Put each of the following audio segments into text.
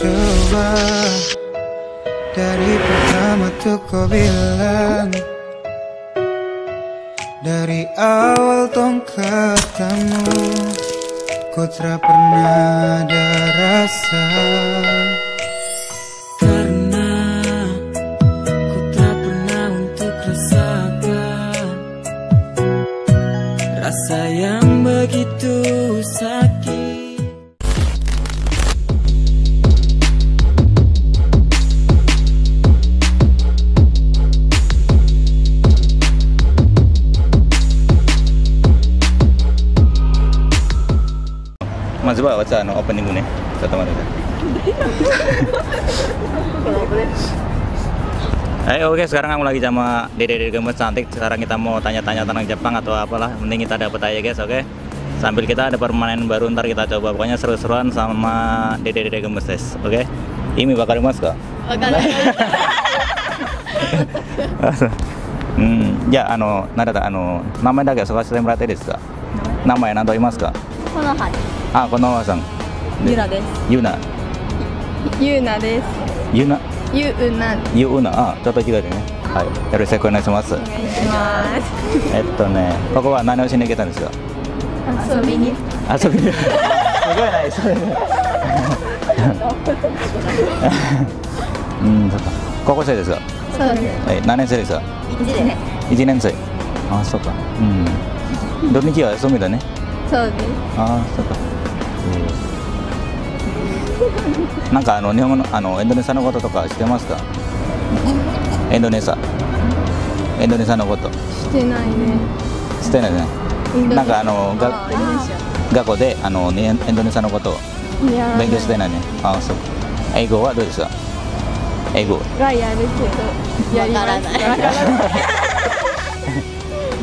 coba Dari pertama tuh kau bilang Dari awal tong ketemu Ku tak pernah ada rasa. Karena Ku tak untuk rasakan Rasa yang begitu sakit baca no, opening gue nih Satu mana Ayo oke sekarang aku lagi sama Dede Dede Gemes cantik Sekarang kita mau tanya-tanya tentang Jepang atau apalah Mending kita dapat aja guys oke Sambil kita ada permainan baru ntar kita coba Pokoknya seru-seruan sama Dede Dede Gemes guys Oke Ini bakal mas kak? わかんない。うん、じゃあ、あの、なんだった、あの、名前だけ探してもらっていいですか。名前何と言いますか。この葉あ、このさん。 ゆらです。ゆな、ゆうなです。ゆな、ゆうな。ゆうな、あ、ちょっと違うね。はい、よろしくお願いします。お願いします。えっとね、ここは何をしに来たんですか。遊びに。遊びに。すごいない、それ。うん、そっか。高校生ですか？そうです。はい、何年生ですか？一で。一年生。あ、そっか。うん。土日は休みだね。そうです。ああ、そうか。えー なんかあの日本語のあのエンドネシアのこととか知ってますか？エンドネシア。エンドネシアのことしてないね。知ってないね。なんかあの学校であのねエンドネシアのこと勉強してないね。ああ、そうか。英語はどうですか？英語。がやるけど。やりまか？らない。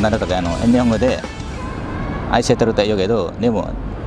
なんだかあの日本語で愛してると言うけど、でも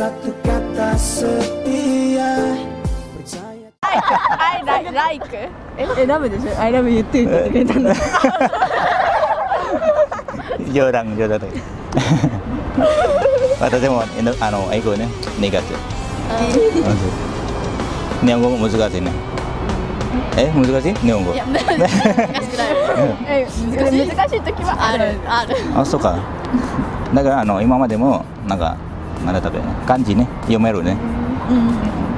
satu kata setia Percaya アイラライク。え、え、ダメでしょ ?I love you too って言ってくれたんだ。冗談冗談だけど私もあの英語ね苦手日本語も難しいねえ難しい日本語いや、難しくない。難しい時はある。ある。あそうかだからあの今までもなんかなんだったっけ漢字ね読めるね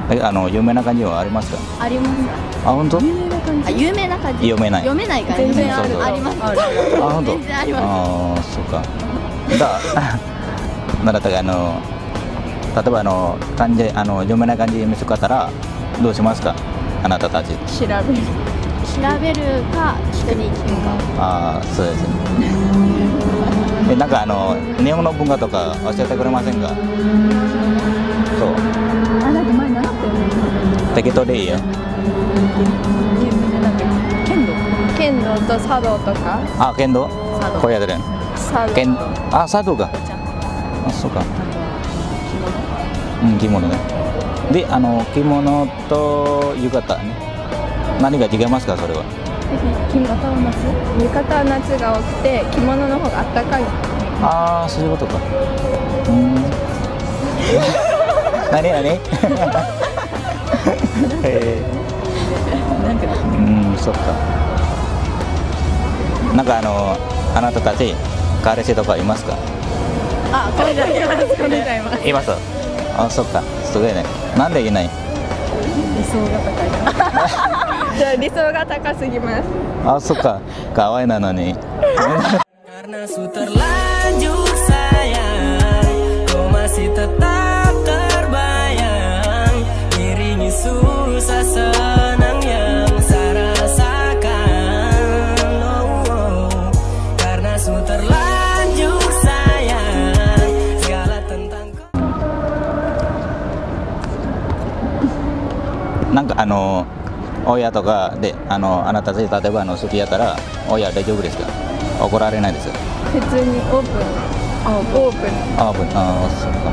だけどあの有名な漢字はありますか？あります。あ本当？あ、有名な感じ？読めない読めないから。全然ある。あります。あ本当？全然あります。ああそうかだ なんだったかあの例えばあの漢字あの読めない漢字見つかったらどうしますか？あなたたち調べる。調べるか、人に聞くか。ああそうですねえなんかあの日本の文化とか教えてくれませんか？そう。あ、なんか前習ったよね。適当でいいよ剣道。剣道と茶道とか？あ剣道これやってる茶道。剣あ茶道か。あそうか。うん着物ね。であの着物と浴衣ね。何が違いますかそれは？着物は夏。浴衣は夏が多くて、着物の方が暖かい。ああそういうことかうん何何 えなんか。ー、うんそっかなんかあのあなたたち彼氏とかいますか？あ、これじゃいます。これじゃいます。いますあそっかすごいねなんでいない？理想が高い。じゃあ理想が高すぎます。 あそっか可愛いなのに Karena su terlanjur sayang Kau masih tetap terbayang Iringi susah 親とかであのあなたたち例えばあの好きやったら親大丈夫ですか？怒られないです。普通にオープン。オープン。ああぶああそっか。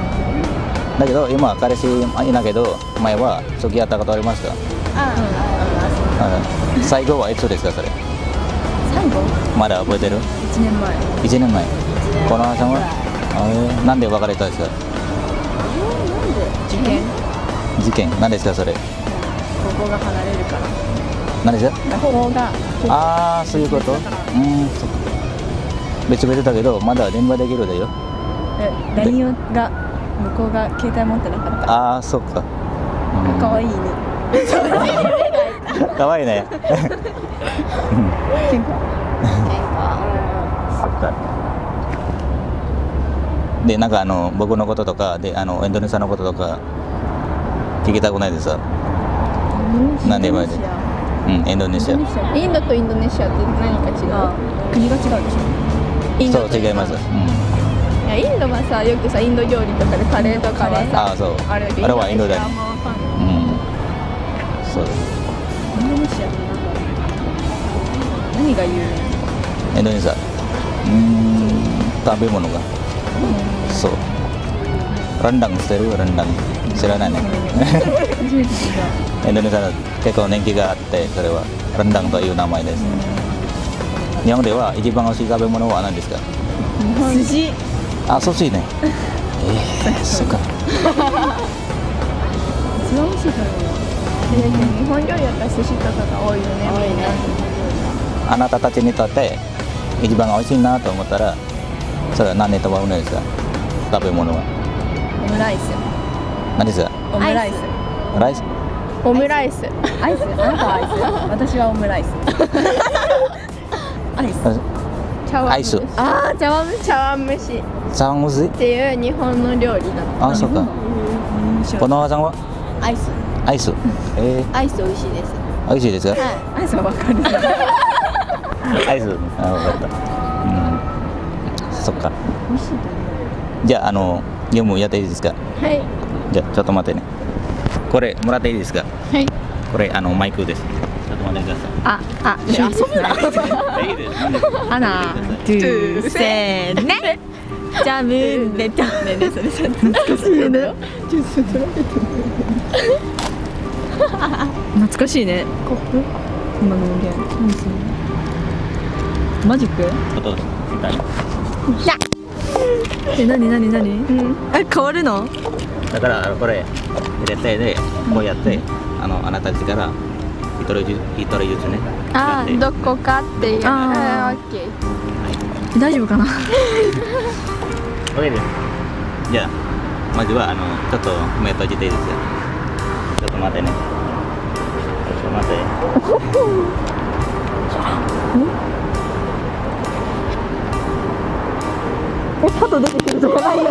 だけど今彼氏いないけど前は好きやったことありますか？ああ最後はいつですかそれ？最後？まだ覚えてる？1年前。1年前。このさんは？あえなんで別れたんですか？受験事件。何ですかそれ？ここが離れるから。何ですかここが。ああそういうこと？うんそっか。別々だけどまだ電話できるだよ。え LINE が向こうが携帯持ってなかったああそっか、うん、可愛いね。かわいいね喧嘩そっかでなんかあの僕のこととかであのインドネシアのこととか聞きたくないですかなんで言われてうんインドネシア。インドとインドネシアって何か違う？国が違うでしょ。インドとそう違います、うん、いやインドはさよくさインド料理とかでカレーとかはさあそう。あれはインドだね。あん。まわかん。ないうんそうですインドネシアって何が有名インドネシア。うーん。食べ物が。そう。ランダンしてる？ランダン知らないね。インドネシア結構人気があってそれは。ランダンという名前です。日本では一番美味しい食べ物は何ですか？寿司。あ寿司ね。ええそっか。一番美味しい食べ物。日本料理だったら寿司とかが多いよね。多いね。あなたたちにとって一番美味しいなと思ったらそれは何と思うんですか？食べ物は。オムライス何ですかオムライス。ライス？オムライス。アイス？あなたはアイス？私はオムライス。アイス。茶碗アイス。ああ茶碗茶碗蒸し？茶碗蒸しっていう日本の料理なの。あそっか。このさんは？アイス。アイス。えアイス美味しいです。ー、美味しいです？かはい。アイスはわかる。アイス。あ分かった。うん。そっか。美味しいじゃああの業務やっていいですか？はいじゃあちょっと待ってね。これもらっていいですか？はい。これあのマイクです。ちょっと待ってください。ああ遊ぶな。いいです。ハナトゥーセーネジャムネタねねそれさ懐かしいね懐かしいねコップ今の音源マジックちょっと痛いえ何何何うんえ変わるのだからこれ入れてでこうやってあのあなたたちから一人ずつ一人ずつね。あやって。どこかっていう。あーオッケー。大丈夫かな？OK です。じゃあまずはあのちょっと目閉じていいですかちょっと待ってね。ちょっと待って。え？鳩出てくるとかないよね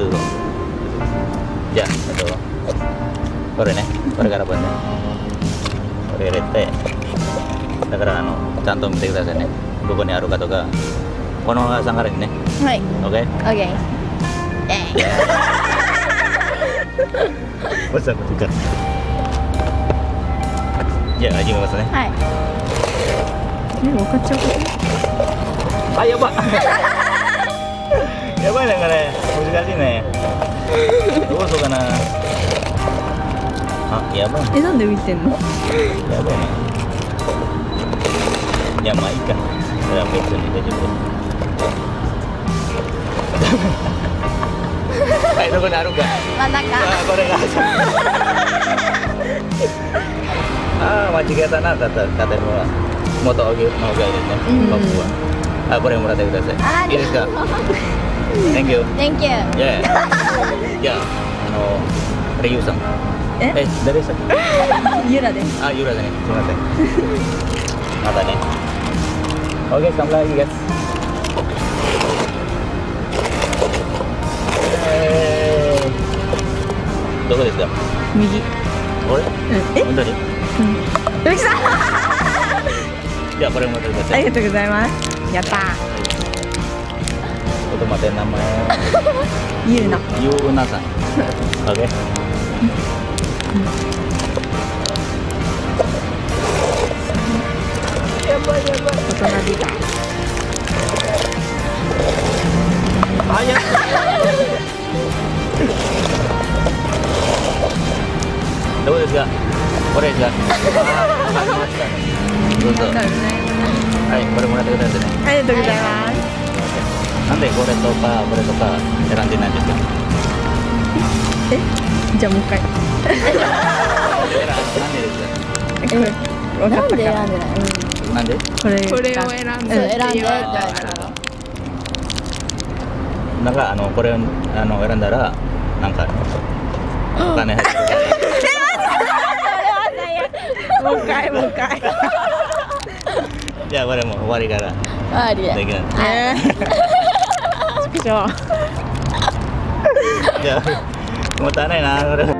はいどうぞじゃあえっとこれねこれからこれねこれ入れてだからあのちゃんと見てくださいねどこにあるかとかこのさんからにねはい OK? オッケー Basta ko tika. じゃあ始めますね。はいえ分かっちゃうあ、やばやばいなんかね、難しいね。どうしようかな。あ、やばい。えなんで浮いてんの？やばいね。いや、まあいいか。それは別に大丈夫はい、どこにあるか。真ん中あこれがああ間違えたなもっと大きいのがいいですね、うん僕はあこれもらってくださあいいいですか？Thank you. Thank you. Yeah. じゃああのこれゆうさんええ誰でしたっけゆらですあゆうらだねすみませんまたね Oke sambal lagi guys Eh, どこですか右これえ本当にゆきさんじゃあこれもらってくださいありがとうございますやったー oke Ya, 大人びたどうですか？これですかどうぞ。はいこれもらってくださいね。ありがとうございますなんでこれとかこれとか選んでないんですか？え？じゃあもう一回。なんでなんで選んでない、なんで？これ。これを選んうん、で選んでなんかあのこれをあの選んだらなんかお金入ってくる。もう一回もう一回じゃあこれもう終わりからありやできないえー、ちくしょうじ